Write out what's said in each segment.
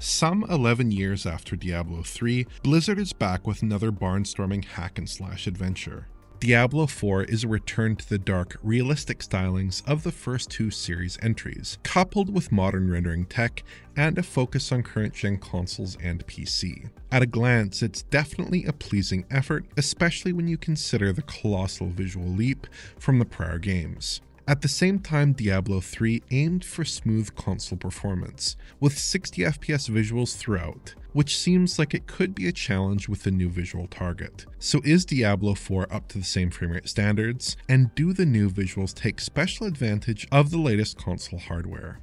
Some 11 years after Diablo 3, Blizzard is back with another barnstorming hack and slash adventure. Diablo 4 is a return to the dark, realistic stylings of the first two series entries, coupled with modern rendering tech and a focus on current gen consoles and PC. At a glance, it's definitely a pleasing effort, especially when you consider the colossal visual leap from the prior games. At the same time, Diablo 3 aimed for smooth console performance, with 60 FPS visuals throughout, which seems like it could be a challenge with the new visual target. So is Diablo 4 up to the same framerate standards, and do the new visuals take special advantage of the latest console hardware?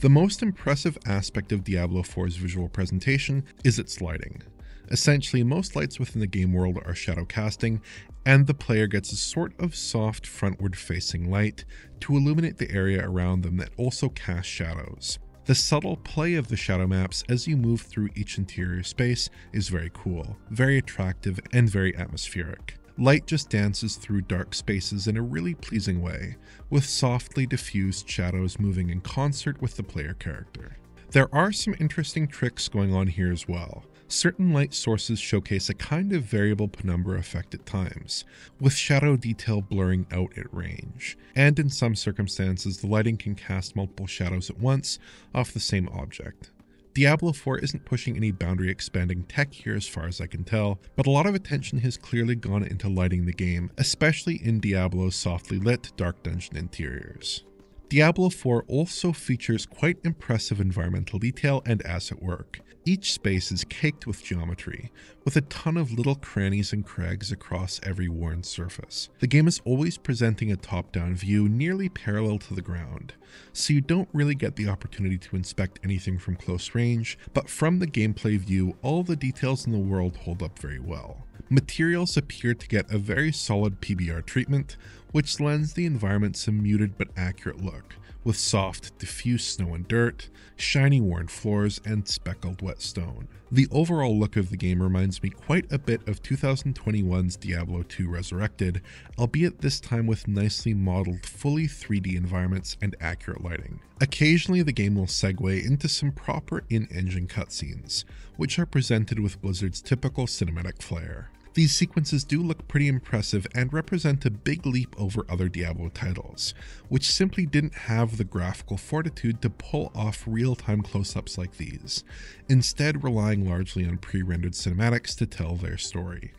The most impressive aspect of Diablo 4's visual presentation is its lighting. Essentially, most lights within the game world are shadow casting, and the player gets a sort of soft frontward facing light to illuminate the area around them that also casts shadows. The subtle play of the shadow maps as you move through each interior space is very cool, very attractive, and very atmospheric. Light just dances through dark spaces in a really pleasing way, with softly diffused shadows moving in concert with the player character. There are some interesting tricks going on here as well. Certain light sources showcase a kind of variable penumbra effect at times, with shadow detail blurring out at range, and in some circumstances the lighting can cast multiple shadows at once off the same object. Diablo 4 isn't pushing any boundary expanding tech here as far as I can tell, but a lot of attention has clearly gone into lighting the game, especially in Diablo's softly lit dark dungeon interiors. Diablo 4 also features quite impressive environmental detail and asset work, each space is caked with geometry, with a ton of little crannies and crags across every worn surface. The game is always presenting a top-down view nearly parallel to the ground, so you don't really get the opportunity to inspect anything from close range, but from the gameplay view, all the details in the world hold up very well. Materials appear to get a very solid PBR treatment, which lends the environment some muted but accurate look, with soft, diffuse snow and dirt, shiny worn floors, and speckled wet stone. The overall look of the game reminds me quite a bit of 2021's Diablo 2 Resurrected, albeit this time with nicely modeled, fully 3D environments and accurate lighting. Occasionally, the game will segue into some proper in engine cutscenes, which are presented with Blizzard's typical cinematic flair. These sequences do look pretty impressive and represent a big leap over other Diablo titles, which simply didn't have the graphical fortitude to pull off real-time close-ups like these, instead relying largely on pre-rendered cinematics to tell their story.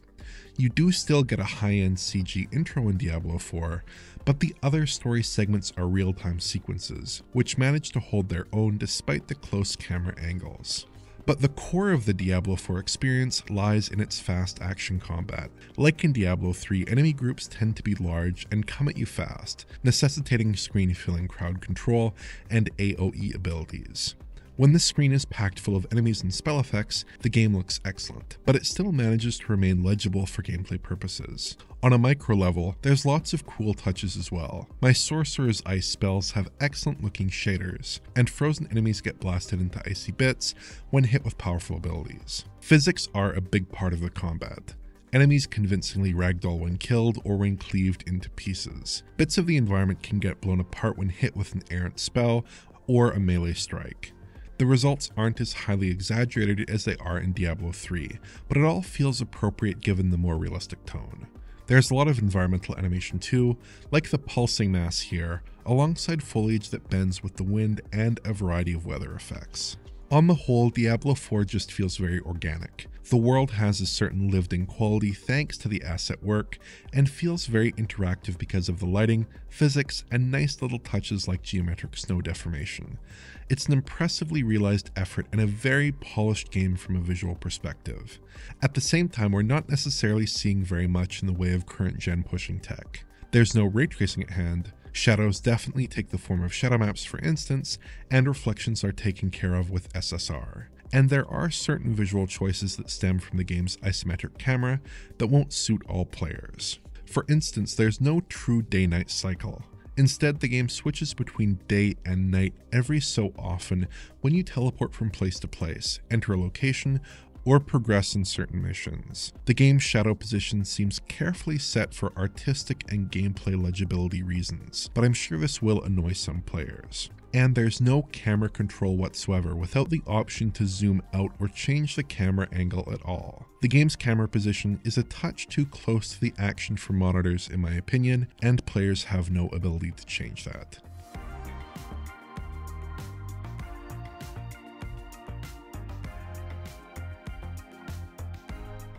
You do still get a high-end CG intro in Diablo 4, but the other story segments are real-time sequences, which manage to hold their own despite the close camera angles. But the core of the Diablo 4 experience lies in its fast action combat. Like in Diablo 3, enemy groups tend to be large and come at you fast, necessitating screen filling crowd control and AoE abilities. When the screen is packed full of enemies and spell effects, the game looks excellent, but it still manages to remain legible for gameplay purposes. On a micro level, there's lots of cool touches as well. My sorcerer's ice spells have excellent looking shaders, and frozen enemies get blasted into icy bits when hit with powerful abilities. Physics are a big part of the combat. Enemies convincingly ragdoll when killed or when cleaved into pieces. Bits of the environment can get blown apart when hit with an errant spell or a melee strike. The results aren't as highly exaggerated as they are in Diablo 3, but it all feels appropriate given the more realistic tone. There's a lot of environmental animation too, like the pulsing mass here, alongside foliage that bends with the wind and a variety of weather effects. On the whole, Diablo 4 just feels very organic. The world has a certain lived in quality thanks to the asset work, and feels very interactive because of the lighting, physics, and nice little touches like geometric snow deformation. It's an impressively realized effort and a very polished game from a visual perspective. At the same time, we're not necessarily seeing very much in the way of current gen pushing tech. There's no ray tracing at hand, Shadows definitely take the form of shadow maps, for instance, and reflections are taken care of with SSR. And there are certain visual choices that stem from the game's isometric camera that won't suit all players. For instance, there's no true day-night cycle. Instead, the game switches between day and night every so often when you teleport from place to place, enter a location, or progress in certain missions. The game's shadow position seems carefully set for artistic and gameplay legibility reasons, but I'm sure this will annoy some players and there's no camera control whatsoever without the option to zoom out or change the camera angle at all. The game's camera position is a touch too close to the action for monitors in my opinion, and players have no ability to change that.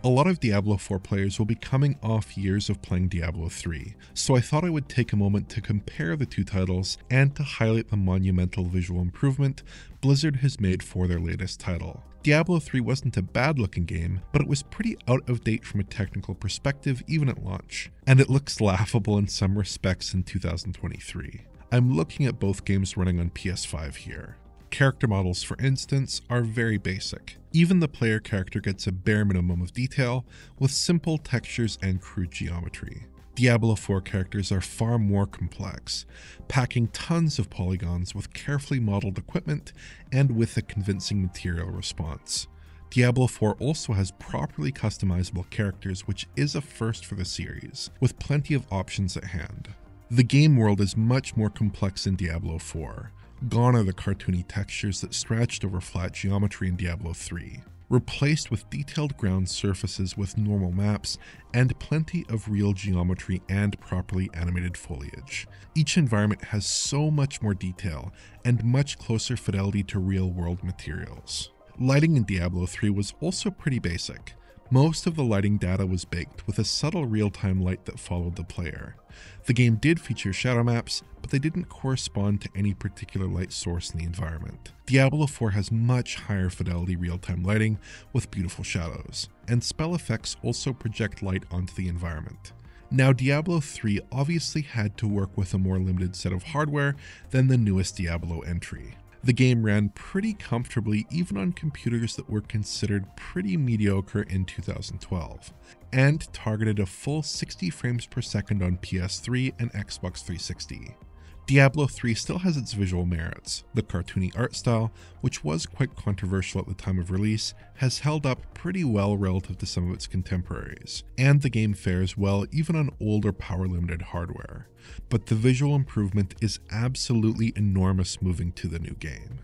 A lot of Diablo 4 players will be coming off years of playing Diablo 3, so I thought I would take a moment to compare the two titles and to highlight the monumental visual improvement Blizzard has made for their latest title. Diablo 3 wasn't a bad looking game, but it was pretty out of date from a technical perspective even at launch, and it looks laughable in some respects in 2023. I'm looking at both games running on PS5 here. Character models, for instance, are very basic. Even the player character gets a bare minimum of detail, with simple textures and crude geometry. Diablo 4 characters are far more complex, packing tons of polygons with carefully modeled equipment and with a convincing material response. Diablo 4 also has properly customizable characters, which is a first for the series, with plenty of options at hand. The game world is much more complex in Diablo 4, Gone are the cartoony textures that stretched over flat geometry in Diablo 3, replaced with detailed ground surfaces with normal maps and plenty of real geometry and properly animated foliage. Each environment has so much more detail and much closer fidelity to real world materials. Lighting in Diablo 3 was also pretty basic. Most of the lighting data was baked with a subtle real-time light that followed the player. The game did feature shadow maps, but they didn't correspond to any particular light source in the environment. Diablo 4 has much higher fidelity real-time lighting with beautiful shadows, and spell effects also project light onto the environment. Now, Diablo 3 obviously had to work with a more limited set of hardware than the newest Diablo entry. The game ran pretty comfortably even on computers that were considered pretty mediocre in 2012, and targeted a full 60 frames per second on PS3 and Xbox 360. Diablo 3 still has its visual merits. The cartoony art style, which was quite controversial at the time of release, has held up pretty well relative to some of its contemporaries, and the game fares well even on older power limited hardware. But the visual improvement is absolutely enormous moving to the new game.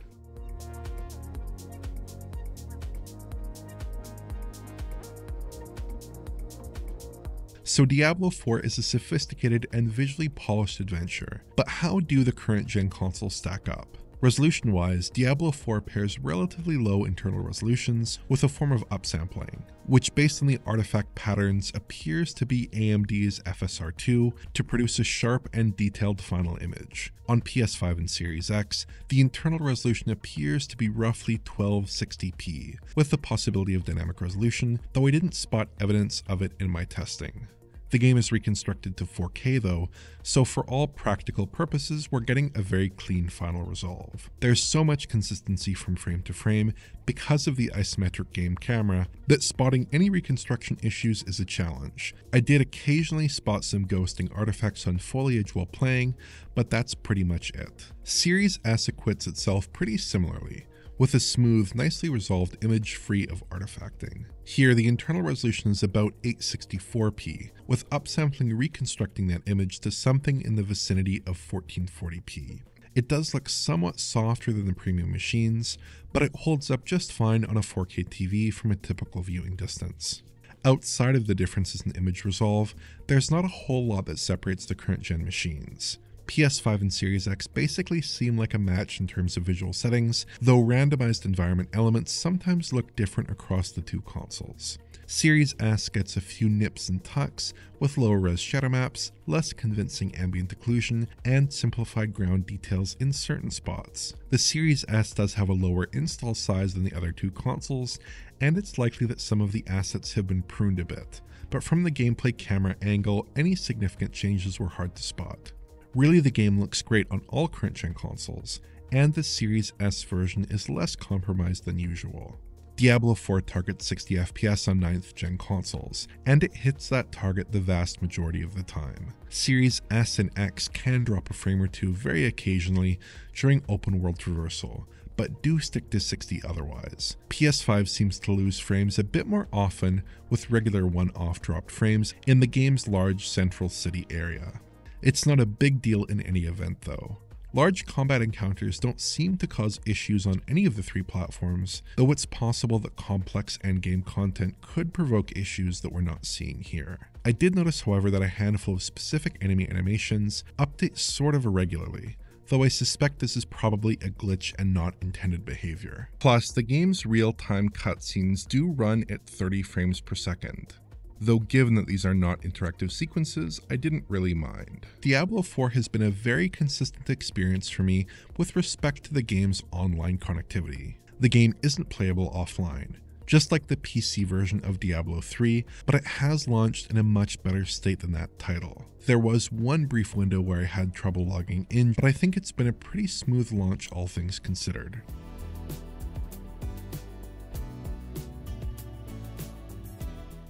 So Diablo 4 is a sophisticated and visually polished adventure, but how do the current gen consoles stack up? Resolution wise, Diablo 4 pairs relatively low internal resolutions with a form of upsampling, which based on the artifact patterns appears to be AMD's FSR2 to produce a sharp and detailed final image. On PS5 and Series X, the internal resolution appears to be roughly 1260p, with the possibility of dynamic resolution, though I didn't spot evidence of it in my testing. The game is reconstructed to 4K though, so for all practical purposes, we're getting a very clean final resolve. There's so much consistency from frame to frame because of the isometric game camera that spotting any reconstruction issues is a challenge. I did occasionally spot some ghosting artifacts on foliage while playing, but that's pretty much it. Series S acquits itself pretty similarly with a smooth, nicely resolved image free of artifacting. Here, the internal resolution is about 864p, with upsampling reconstructing that image to something in the vicinity of 1440p. It does look somewhat softer than the premium machines, but it holds up just fine on a 4K TV from a typical viewing distance. Outside of the differences in image resolve, there's not a whole lot that separates the current gen machines. PS5 and Series X basically seem like a match in terms of visual settings, though randomized environment elements sometimes look different across the two consoles. Series S gets a few nips and tucks, with lower res shadow maps, less convincing ambient occlusion, and simplified ground details in certain spots. The Series S does have a lower install size than the other two consoles, and it's likely that some of the assets have been pruned a bit, but from the gameplay camera angle, any significant changes were hard to spot. Really, the game looks great on all current gen consoles, and the Series S version is less compromised than usual. Diablo 4 targets 60 FPS on 9th gen consoles, and it hits that target the vast majority of the time. Series S and X can drop a frame or two very occasionally during open world traversal, but do stick to 60 otherwise. PS5 seems to lose frames a bit more often with regular one-off dropped frames in the game's large central city area. It's not a big deal in any event though. Large combat encounters don't seem to cause issues on any of the three platforms, though it's possible that complex endgame content could provoke issues that we're not seeing here. I did notice, however, that a handful of specific enemy animations update sort of irregularly, though I suspect this is probably a glitch and not intended behavior. Plus, the game's real-time cutscenes do run at 30 frames per second, though given that these are not interactive sequences, I didn't really mind. Diablo 4 has been a very consistent experience for me with respect to the game's online connectivity. The game isn't playable offline, just like the PC version of Diablo 3, but it has launched in a much better state than that title. There was one brief window where I had trouble logging in, but I think it's been a pretty smooth launch all things considered.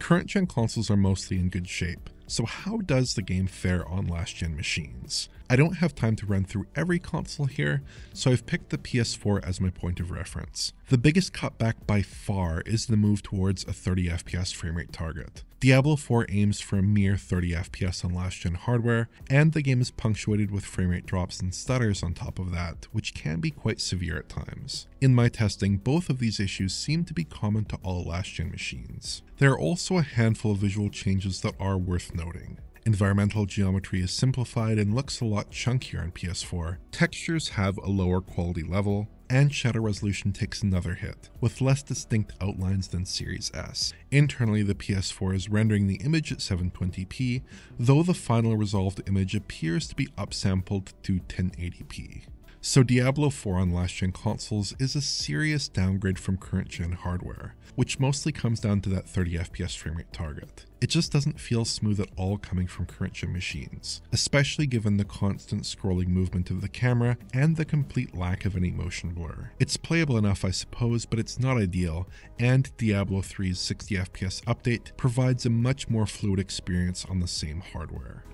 Current gen consoles are mostly in good shape, so how does the game fare on last gen machines? I don't have time to run through every console here, so I've picked the PS4 as my point of reference. The biggest cutback by far is the move towards a 30 FPS framerate target. Diablo 4 aims for a mere 30 FPS on last gen hardware, and the game is punctuated with framerate drops and stutters on top of that, which can be quite severe at times. In my testing, both of these issues seem to be common to all last gen machines. There are also a handful of visual changes that are worth noting. Environmental geometry is simplified and looks a lot chunkier on PS4. Textures have a lower quality level, and shadow resolution takes another hit, with less distinct outlines than Series S. Internally, the PS4 is rendering the image at 720p, though the final resolved image appears to be upsampled to 1080p. So Diablo 4 on last gen consoles is a serious downgrade from current gen hardware, which mostly comes down to that 30 FPS framerate target. It just doesn't feel smooth at all coming from current gen machines, especially given the constant scrolling movement of the camera and the complete lack of any motion blur. It's playable enough I suppose, but it's not ideal, and Diablo 3's 60 FPS update provides a much more fluid experience on the same hardware.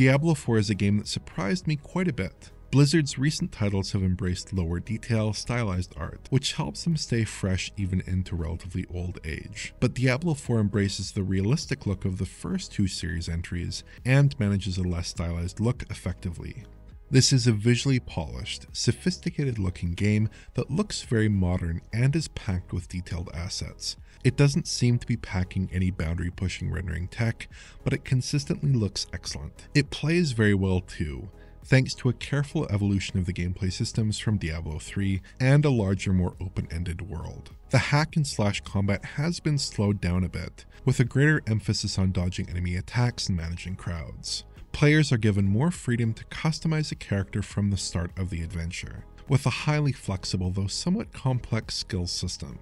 Diablo 4 is a game that surprised me quite a bit. Blizzard's recent titles have embraced lower detail, stylized art, which helps them stay fresh even into relatively old age. But Diablo 4 embraces the realistic look of the first two series entries and manages a less stylized look effectively. This is a visually polished, sophisticated looking game that looks very modern and is packed with detailed assets. It doesn't seem to be packing any boundary pushing rendering tech, but it consistently looks excellent. It plays very well too, thanks to a careful evolution of the gameplay systems from Diablo 3 and a larger, more open ended world. The hack and slash combat has been slowed down a bit, with a greater emphasis on dodging enemy attacks and managing crowds. Players are given more freedom to customize a character from the start of the adventure, with a highly flexible though somewhat complex skill system.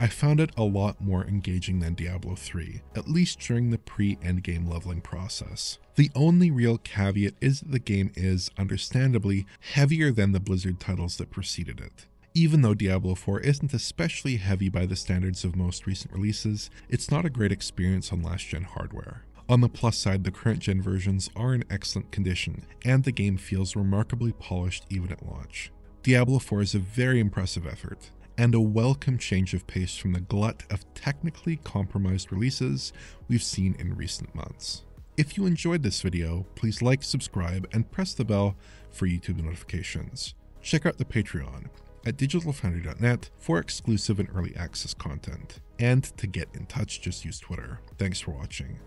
I found it a lot more engaging than Diablo 3, at least during the pre-endgame leveling process. The only real caveat is that the game is, understandably, heavier than the Blizzard titles that preceded it. Even though Diablo 4 isn't especially heavy by the standards of most recent releases, it's not a great experience on last gen hardware. On the plus side, the current gen versions are in excellent condition, and the game feels remarkably polished even at launch. Diablo 4 is a very impressive effort, and a welcome change of pace from the glut of technically compromised releases we've seen in recent months. If you enjoyed this video, please like, subscribe, and press the bell for YouTube notifications. Check out the Patreon at digitalfoundry.net for exclusive and early access content. And to get in touch, just use Twitter. Thanks for watching.